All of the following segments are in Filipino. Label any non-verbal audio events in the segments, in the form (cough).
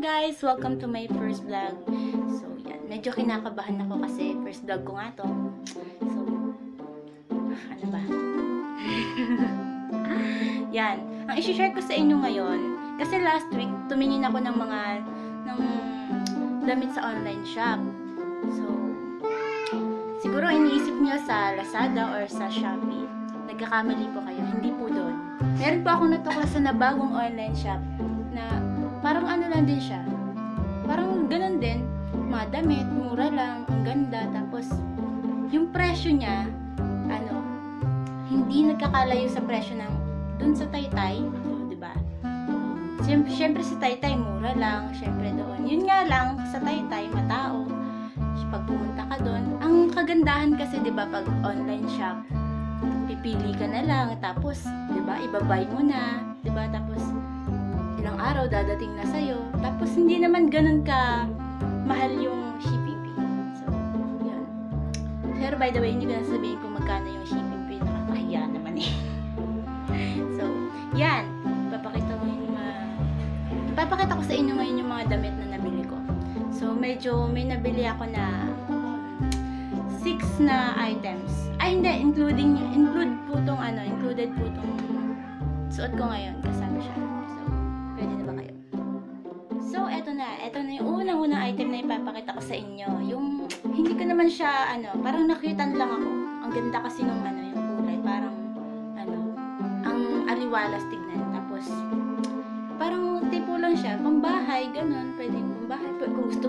guys! Welcome to my first vlog. So, yan. Medyo kinakabahan ako kasi first vlog ko nga to. So, ano ba? (laughs) yan. Ang isi-share ko sa inyo ngayon, kasi last week, tumingin ako ng mga, ng damit sa online shop. So, siguro iniisip niyo sa Lazada or sa Shopee. Nagkakamali po kayo. Hindi po doon. Meron pa akong natuklasan na bagong online shop na parang ano lang din siya. Parang ganun din. Mga damit, mura lang, ang ganda. Tapos, yung presyo niya, ano, hindi nagkakalayo sa presyo ng dun sa Taytay. Di ba? Siyempre, siyempre si Taytay, mura lang. Siyempre doon. Yun nga lang, sa Taytay, matao. Pag pumunta ka doon, ang kagandahan kasi, di ba, pag online shop, pipili ka na lang, tapos, di ba, ibabay mo na, di ba, tapos, ilang araw dadating na sa'yo. Tapos, hindi naman ganun ka mahal yung shipping fee. So, yun. Pero by the way, hindi ko na sabihin kung magkano yung shipping fee. Nakakahiya naman eh. (laughs) so, yan. Papakita ko yung mga... Ipapakita ko sa inyo ngayon yung mga damit na nabili ko. So, medyo may nabili ako na six na items. Ay, hindi. Including, include po tong ano, included po tong suot ko ngayon. Kasama siya. So, pwede na ba kayo? So, eto na. Eto na yung unang-unang item na ipapakita ko sa inyo. Yung, hindi ko naman siya, ano, parang nakitan lang ako. Ang ganda kasi nung, ano, yung kulay. Parang, ano, ang aliwalas tignan. Tapos, parang tipo lang siya. Pambahay, ganun. Pwede pambahay. Pwede, kung gusto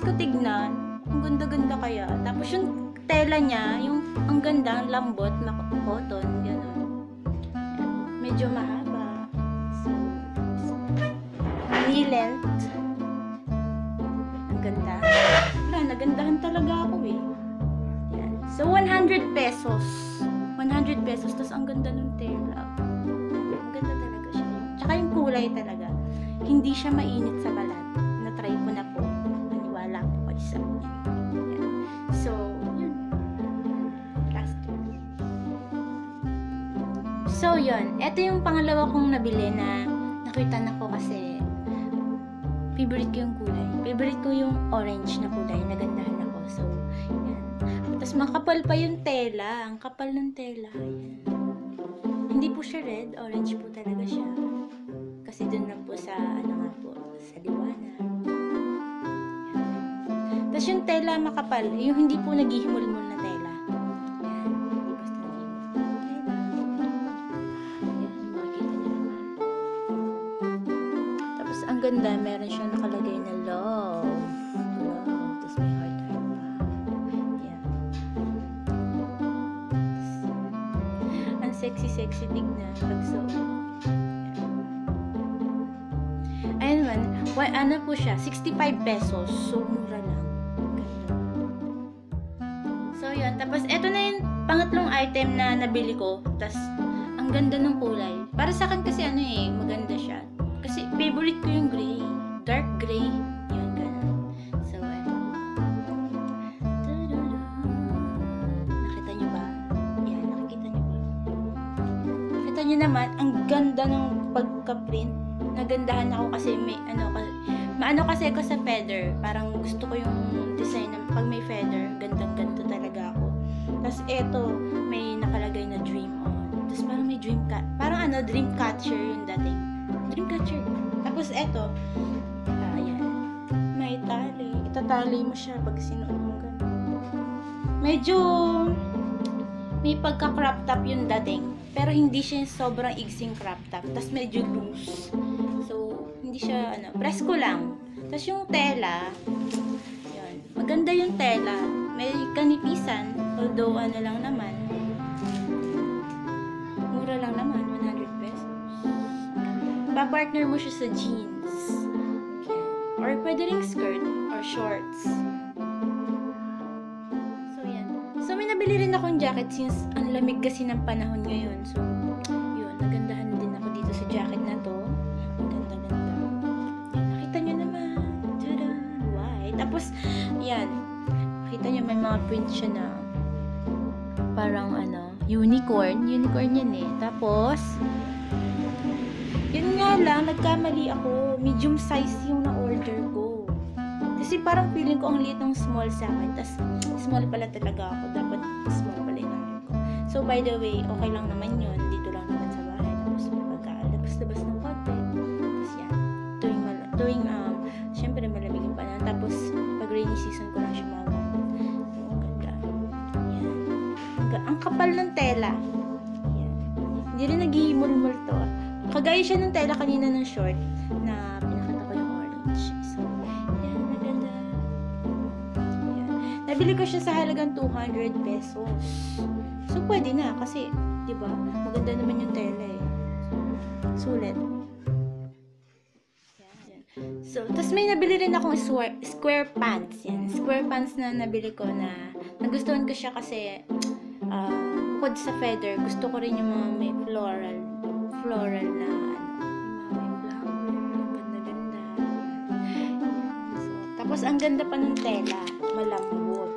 Ang presko tignan. Ang ganda-ganda kaya. Tapos yung tela niya, yung ang ganda, ang lambot, mak- cotton, gano'n. Medyo mahaba. So, knee length. Ang ganda. Wala, nagandahan talaga ako eh. Yan. So, 100 pesos. 100 pesos. Tapos ang ganda ng tela. Ang ganda talaga siya. Tsaka yung kulay talaga. Hindi siya mainit sa balat. Yun. Ito yung pangalawa kong nabili na nakita na ko kasi favorite ko yung kulay. Favorite ko yung orange na kulay. Nagandahan ako. So, yan. Tapos makapal pa yung tela. Ang kapal ng tela. Yan. Hindi po siya red. Orange po talaga siya. Kasi dun lang po sa, ano nga po, sa liwanag. Tapos yung tela makapal. Yung hindi po naghihimol-mol ganda, meron siyang nakalagay na love. Love. Tapos may. Ang sexy-sexy tignan pag suot. Ayun man, wa- ano po siya, 65 pesos. So, mura lang. Ganda. So, yun. Tapos, eto na yung pangatlong item na nabili ko. Tapos, ang ganda ng kulay. Para sa akin kasi ano eh, maganda siya. Kasi, favorite ko yung gray. Dark gray. Yun, ganun. So. Ta-da-da. Nakita nyo ba? Yan, nakikita nyo ba? Nakita nyo naman, ang ganda ng pagka-print. Nagandahan ako kasi may ano kasi maano kasi ako sa feather. Parang gusto ko yung design ng pag may feather, gandang ganto talaga ako. Tapos eto, may nakalagay na dream on. Tapos parang may dream cat. Parang ano, dream catcher yung dating. Dream catcher. Tapos eto, ayan. May tali. Itatali mo siya pag sinuot mo ganun. Medyo may pagka-crop top yung dating. Pero hindi siya sobrang igsing crop top. Tapos medyo loose. So, hindi siya, ano, presko lang. Tapos yung tela, yun. Maganda yung tela. May kanipisan. Although, ano lang Pa-partner mo siya sa jeans. Yan. Or pwede ring skirt or shorts. So, yan. So, may nabili rin akong jacket since ang lamig kasi ng panahon ngayon. So, yun, nagandahan din ako dito sa jacket na to. Ang ganda-ganda. Nakita nyo naman. Tada! White. Tapos, yan. Nakita nyo may mga print siya na parang ano, unicorn. Unicorn yan eh. Tapos, nga lang, nagkamali ako. Medium size yung na-order ko. Kasi parang feeling ko ang liit ng small sa akin. Tapos, small pala talaga ako. Dapat small pala yung order ko. So, by the way, okay lang naman yun. Dito lang naman sa bahay. Tapos, pagkalabas-labas ng konti. Tapos, yan. Tuwing, mal- tuwing um, syempre malamig yung panahon. Tapos, pag rainy season ko lang siya magagamit. So, ang ganda. Yan. Ang kapal ng tela. Yan. Hindi rin ah. Kagaya siya ng tela kanina ng short na pinakita ko yung orange. So, yan, maganda. Yan. Nabili ko siya sa halagang 200 pesos. So, pwede na kasi, di ba, maganda naman yung tela eh. Sulit. So, tas may nabili rin akong square, square pants. Yan. Square pants na nabili ko na nagustuhan ko siya kasi ah, bukod sa feather, gusto ko rin yung mga may floral floral na ano, tapos ang ganda pa ng tela, malambot.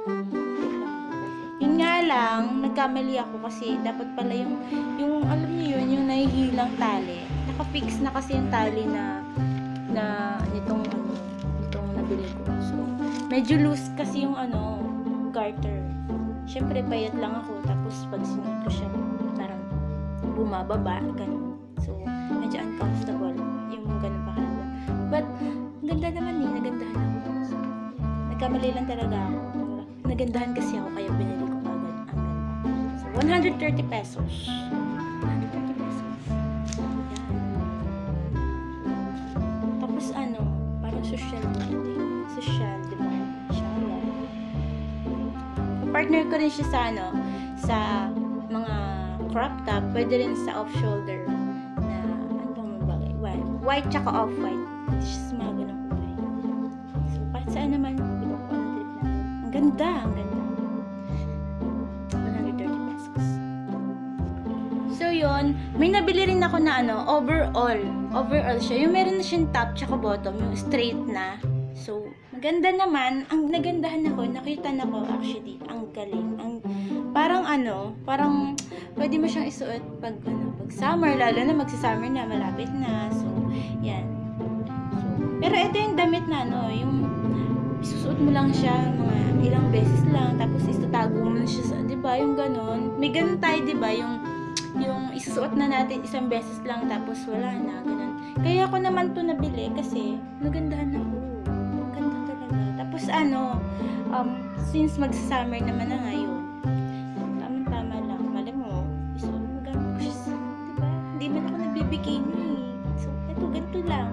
Yun nga lang, nagkamali ako kasi dapat pala yung, yung alam niyo yun, yung nahihilang tali. Naka-fix na kasi yung tali na, na nitong ano, nitong nabili ko. So, medyo loose kasi yung ano, garter. Siyempre, payat lang ako. Tapos, pag sinuot ko siya, parang bumababa, ganun. So, medyo uncomfortable yung ganun pakiramdam. But, ganda naman eh, nagandahan ako. Nagkamali lang talaga ako. Nagandahan kasi ako, kaya binili ko agad. Ang ganda. So, 130 pesos. 130 pesos. Yan. Tapos ano, parang social media. Social, di ba? Shala. Partner ko rin siya sa ano, sa mga crop top, pwede rin sa off-shoulder White, tsaka off-white. Just mga ganun kulay. So, kahit saan naman, di ba, kung ano natin. Ang ganda, ang ganda. 130 pesos. So, yun. May nabili rin ako na ano, overall. Overall siya. Yung meron na siyang top tsaka bottom, yung straight na. So, maganda naman. Ang nagandahan ako, nakita na ko actually, ang galing. Ang, parang ano, parang pwede mo siyang isuot pag, ano, pag summer, lalo na magsi-summer na, malapit na. So, yan. So, pero ito yung damit na ano, yung isusuot mo lang siya mga ilang beses lang, tapos istatago mo na siya sa, di ba, yung ganon. May ganon tayo, di ba, yung yung isusuot na natin isang beses lang tapos wala na, ganun. Kaya ako naman to nabili kasi nagandahan ako. Tapos ano, um, since magsa-summer naman na ngayon, tama-tama lang. Mali mo, isuot mo gamit ko siya sa, diba? Hindi man ako nagbibikini. So, ito, ganito lang.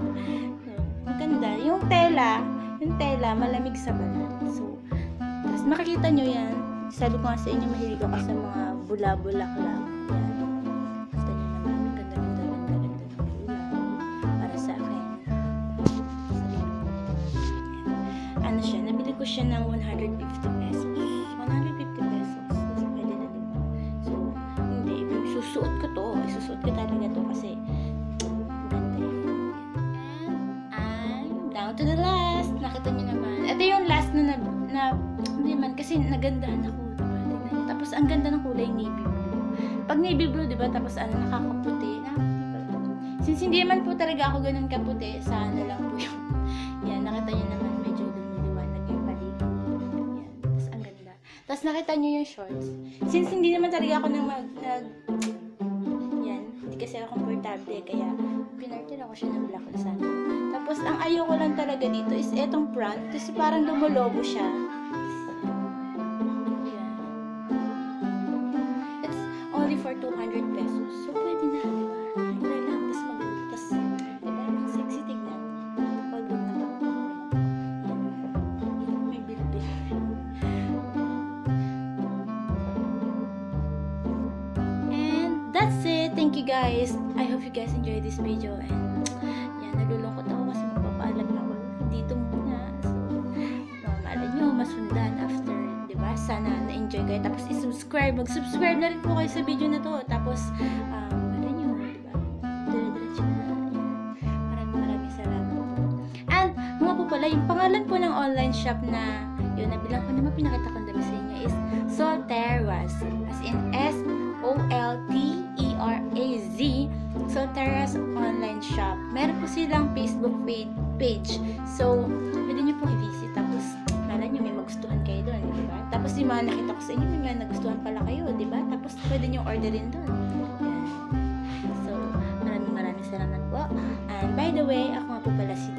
So, maganda. Yung tela, yung tela, malamig sa balat. So, tapos makikita nyo yan. Sabi ko nga sa inyo, mahilig ako sa mga bula-bulaklak. Yan. Ko siya ng 150 pesos. 150 pesos. So, pwede na diba? So, hindi. Susuot ko to. Isusuot ko talaga to kasi maganda eh. And down to the last. Nakita niyo naman. Ito yung last na, na, na hindi man, kasi nagandahan ako. Diba? Tapos, ang ganda ng kulay navy blue. Pag navy blue, di ba? Tapos, ano, nakakaputi. Since hindi man po talaga ako ganun kaputi, sana lang po yung, (laughs) yan, nakita niyo naman, Tapos, nakita niyo yung shorts. Since hindi naman talaga ako nang mag, nag, yan, hindi kasi ako komportable, kaya, pinartil ako siya ng black na sana. Tapos, ang ayaw ko lang talaga dito is etong front, kasi parang lumolobo siya. Guys. I hope you guys enjoyed this video. And yan, nalulungkot ako kasi magpapaalam na ako. Dito muna. So, no, malay nyo, masundan after, di ba? sana na-enjoy kayo. Tapos i-subscribe. Mag-subscribe na rin po kayo sa video na to. Tapos, um, ano nyo, di ba? Dire-diretso na. Maraming maraming salamat po. And, mga po pala, yung pangalan po ng online shop na yun, nabilang ko naman pinakita ko sa inyo is Solteras. As in S-O-L-T-E-R-A-Z Solteras Online Shop. Meron po silang Facebook page. So, pwede nyo pong i-visit. Tapos, mala nyo, may magustuhan kayo doon, di ba? Tapos, yung mga nakita ko sa inyo, may mga nagustuhan pala kayo, di ba? Tapos, pwede nyo orderin doon. So, maraming maraming salamat po. And by the way, ako nga po pala si